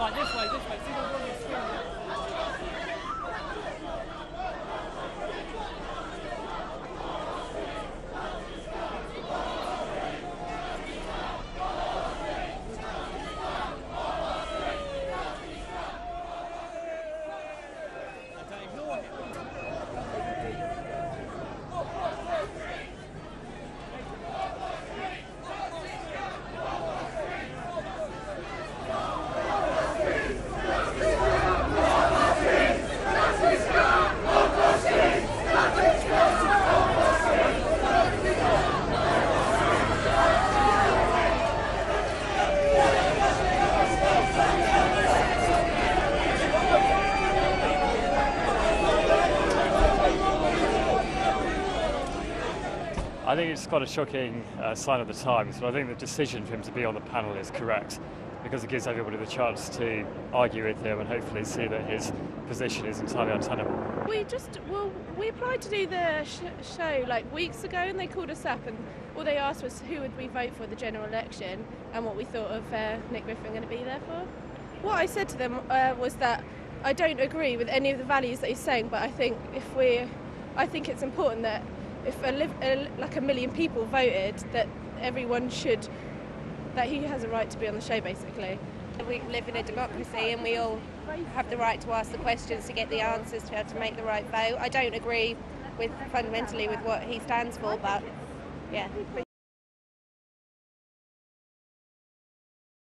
Right, this way, this way. See the I think it's quite a shocking uh, sign of the times, but I think the decision for him to be on the panel is correct because it gives everybody the chance to argue with him and hopefully see that his position is entirely untenable. We just well, we applied to do the sh- show like weeks ago, and they called us up, and all they asked was who would we vote for the general election, and what we thought of uh, Nick Griffin going to be there for. What I said to them uh, was that I don't agree with any of the values that he's saying, but I think if we, I think it's important that if a, a, like a million people voted, that everyone should, that he has a right to be on the show, basically. We live in a democracy and we all have the right to ask the questions to get the answers to be able to make the right vote. I don't agree with fundamentally with what he stands for, but yeah.